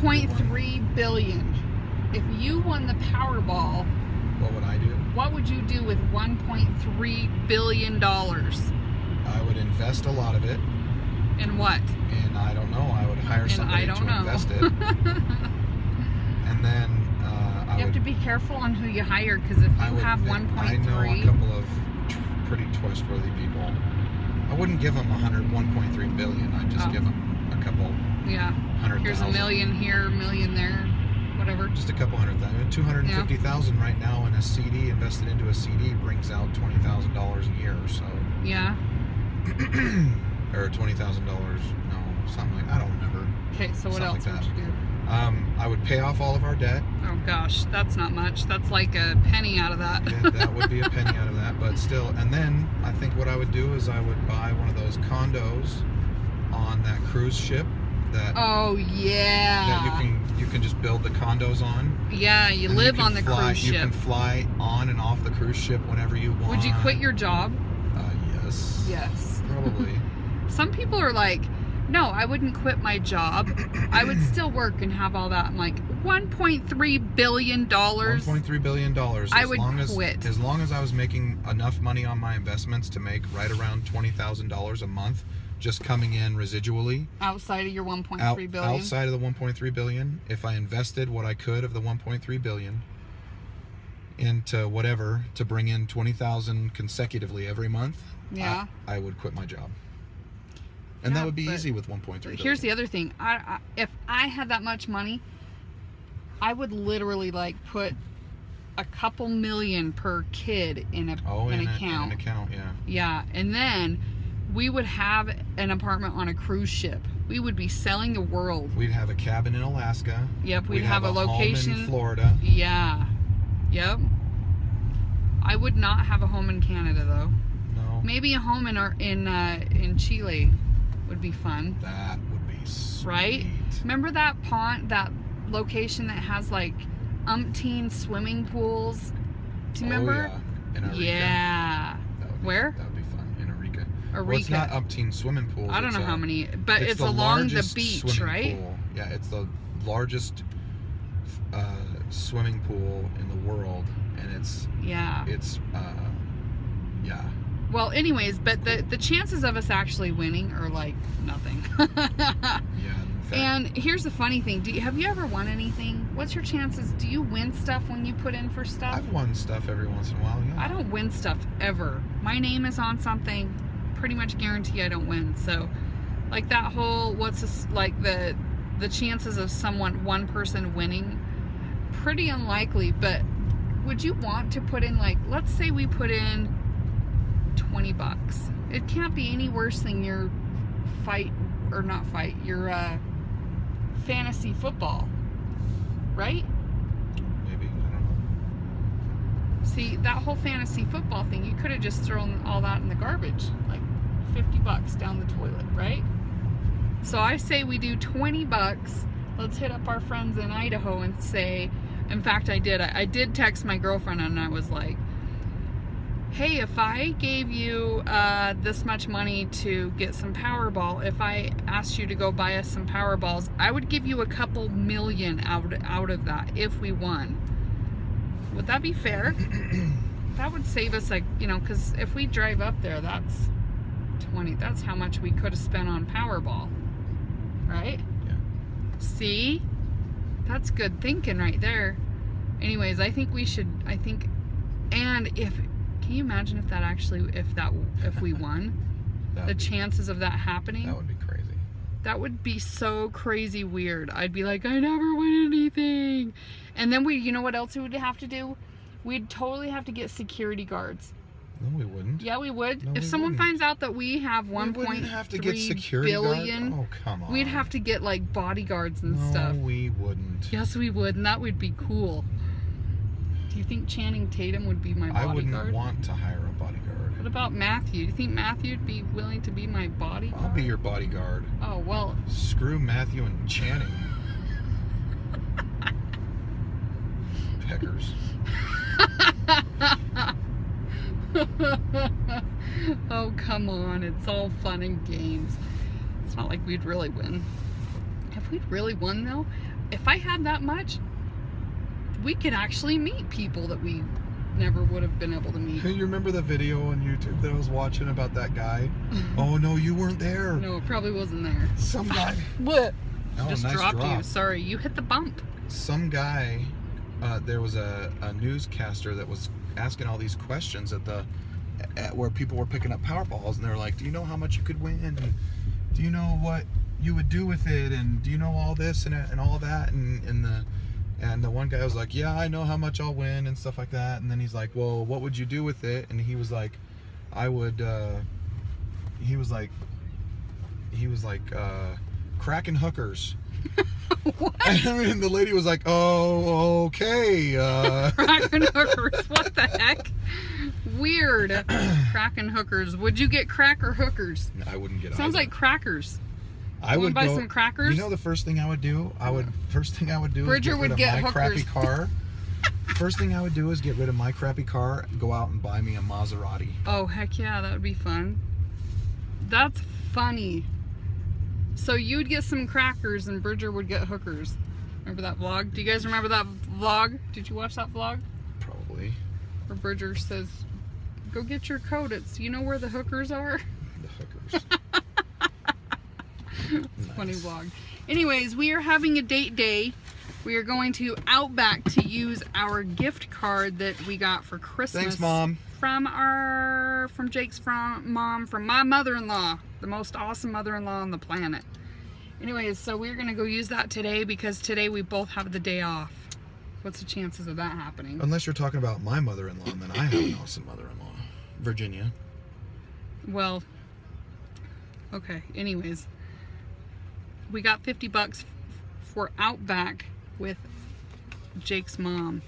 1.3 billion. If you won the Powerball, What would I do? what would you do with 1.3 billion dollars? I would invest a lot of it, In what? and I don't know. I would hire And somebody I don't to know. invest it, and then uh, I you have would. to be careful on who you hire because if you would have I know a couple of tr- pretty trustworthy people. I wouldn't give them 100, 1.3 billion. I'd just Oh. give them a couple yeah, hundred here's a million here, a million there, whatever. Just a couple hundred thousand. Two hundred and fifty thousand right now in a CD invested into a CD brings out twenty thousand dollars a year or so, Yeah. or twenty thousand dollars. No, something like I don't remember. Okay, so what else like would you do? Um, I would pay off all of our debt. Oh gosh, that's not much. That's like a penny out of that. Yeah, that would be a penny out of that, but still. And then I think what I would do is I would buy one of those condos on that cruise ship that oh yeah. that you can you can just build the condos on. Yeah, you live can on the fly, cruise ship. You can fly on and off the cruise ship whenever you want. Would you quit your job? Uh, yes. Yes. Probably. Some people are like, no, I wouldn't quit my job. I would still work and have all that. I'm like, 1.3 billion dollars. 1.3 billion dollars. I as would long as, quit. As long as I was making enough money on my investments to make right around twenty thousand dollars a month, just coming in residually outside of your 1.3 out, billion. outside of the 1.3 billion. If I invested what I could of the 1.3 billion into whatever to bring in twenty thousand consecutively every month, Yeah. I, I would quit my job. And Yeah, that would be easy with 1.3 billion. Here's the other thing. I, I if I had that much money, I would literally like put a couple million per kid in a oh, an in, a- in an account, yeah. Yeah, and then we would have an apartment on a cruise ship. We would be selling the world. We'd have a cabin in Alaska. Yep, we'd, We'd have, a home location. in Florida. Yeah. Yep. I would not have a home in Canada though. No, Maybe a home in our in uh, in Chile would be fun. that would be sweet. Right? Remember that pond, that location that has like umpteen swimming pools? Do you Oh, remember? yeah. Yeah. Be, Where? That would be fun. In Arica. Well, it's not umpteen swimming pools. I don't know a- how many, but it's, the along the beach, right? Pool. Yeah, it's the largest uh, swimming pool in the world, and it's Yeah. it's uh, yeah. Well, anyways, but the the chances of us actually winning are like nothing. Yeah. And here's the funny thing: Do you, have you ever won anything? What's your chances? Do you win stuff when you put in for stuff? I've won stuff every once in a while. Yeah. I don't win stuff ever. My name is on something, pretty much guarantee I don't win. So, like that whole what's this, like the the chances of someone one person winning, pretty unlikely. But would you want to put in like let's say we put in twenty bucks? It can't be any worse than your fight or not fight your uh, fantasy football, right? Maybe I don't. See, that whole fantasy football thing, you could have just thrown all that in the garbage. Like 50 bucks down the toilet, right? So I say we do 20 bucks. Let's hit up our friends in Idaho and say, in fact, I did. I, I did text my girlfriend and I was like, hey, if I gave you uh, this much money to get some Powerball, if I asked you to go buy us some Powerballs, I would give you a couple million out, out of that if we won. Would that be fair? that would save us like, you know, because if we drive up there, that's 20. That's how much we could have spent on Powerball. Right? Yeah. See? That's good thinking right there. Anyways, I think we should, I think, and if, can you imagine if that actually, if that, if we won? The be, chances of that happening? that would be crazy. That would be so crazy weird. I'd be like, I never win anything. And then we, you know what else we would have to do? We'd totally have to get security guards. No, we wouldn't. Yeah, we would. No, if we someone wouldn't. finds out that we have We 1.3 wouldn't have to get security guard- billion, Oh come on. we'd have to get like bodyguards and no, stuff. we wouldn't. Yes, we would, and that would be cool. Do you think Channing Tatum would be my bodyguard? I wouldn't want to hire a bodyguard. What about Matthew? Do you think Matthew'd be willing to be my bodyguard? I'll be your bodyguard. Oh well, Screw Matthew and Channing. Peckers. oh, come on. It's all fun and games. It's not like we'd really win. If we'd really won, though, if I had that much, we could actually meet people that we never would have been able to meet. Hey, you remember the video on YouTube that I was watching about that guy? oh no, you weren't there. No, it probably wasn't there. Some guy. What? Oh, Just nice dropped drop. you. Sorry, you hit the bump. Some guy. Uh, there was a, a newscaster that was asking all these questions at the at where people were picking up Powerballs, and they're like, "Do you know how much you could win? And do you know what you would do with it? And do you know all this and and all that?" And and the and the one guy was like, "Yeah, I know how much I'll win and stuff like that." And then he's like, "Well, what would you do with it?" And he was like, "I would." Uh, he was like, he was like, uh, cracking hookers. what? Mean, the lady was like, "Oh, okay." Uh, Kraken hookers. What the heck? Weird. Kraken hookers. Would you get cracker hookers? I wouldn't get. Sounds either. like crackers. I would buy go- some crackers? You know, the first thing I would do, I would first thing I would do Bridger is get would rid get of my crappy hookers. car. first thing I would do is get rid of my crappy car, go out and buy me a Maserati. Oh, heck yeah, that would be fun. That's funny. So you'd get some crackers and Bridger would get hookers. Remember that vlog? Do you guys remember that vlog? Did you watch that vlog? Probably Where Bridger says, go get your coat. It's, you know where the hookers are? the hookers. Funny Nice. vlog. Anyways, we are having a date day. We are going to Outback to use our gift card that we got for Christmas. Thanks, mom. From our, from Jake's from mom, from my mother-in-law, the most awesome mother-in-law on the planet. Anyways, so we're gonna go use that today because today we both have the day off. What's the chances of that happening? Unless you're talking about my mother-in-law, and then I have an awesome mother-in-law, Virginia. Well, okay. Anyways, we got 50 bucks for Outback with Jake's mom.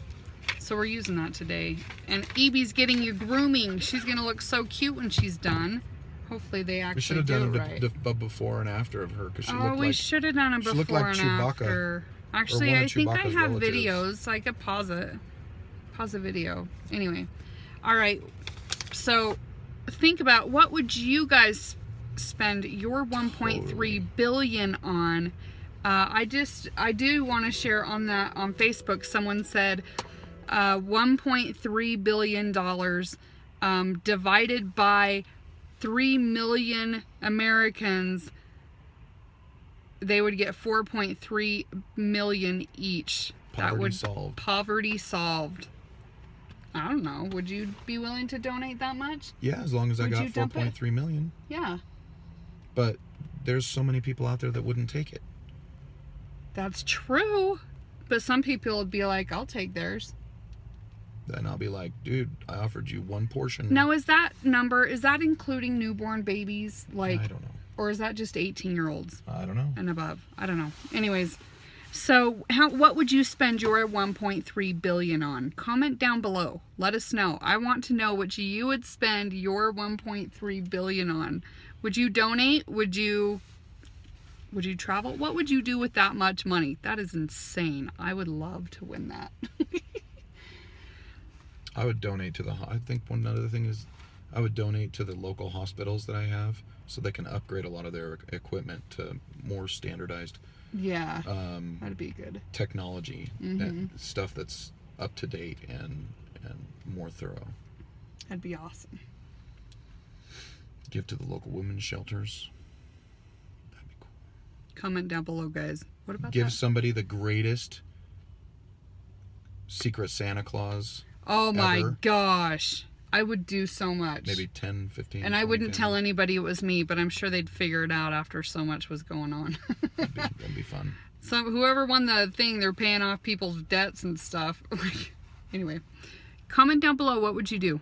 So we're using that today. And Evie's getting you grooming. She's going to look so cute when she's done. Hopefully they We should have do done a right. d- d- b- before and after of her because she oh, looked we like should have done a she looked like and Chewbacca, after. Actually, I think I have relatives. videos. I could pause it. Pause the video. Anyway, all right. So think about what would you guys spend your 1.3 Totally. billion on? Uh, I just I do want to share on that on Facebook. Someone said uh, 1.3 billion dollars um, divided by 3 million Americans they would get 4.3 million each. that Poverty would solved. poverty solved. I don't know. Would you be willing to donate that much? Yeah, as long as I got you 4.3 million. Yeah, But there's so many people out there that wouldn't take it. that's true. But some people would be like, "I'll take theirs." Then I'll be like, dude, I offered you one portion. Now, is that number is that including newborn babies, like, I don't know. or is that just 18 year olds I don't know. and above? I don't know. Anyways, so how what would you spend your 1.3 billion on? Comment down below. Let us know. I want to know what you would spend your 1.3 billion on. Would you donate? Would you would you travel? What would you do with that much money? That is insane. I would love to win that. I would donate to the. I think one other thing is, I would donate to the local hospitals that I have, so they can upgrade a lot of their equipment to more standardized yeah, um, that'd be good. technology Mm-hmm. and stuff that's up to date and and more thorough. That'd be awesome. Give to the local women's shelters. That'd be cool. Comment down below, guys. What about Give that? somebody the greatest secret Santa Claus. Oh my ever. gosh. I would do so much. Maybe 10, 15. And I wouldn't tell anybody it was me, but I'm sure they'd figure it out after so much was going on. That'd be, that'd be fun. so whoever won the thing, they're paying off people's debts and stuff. anyway, comment down below what would you do?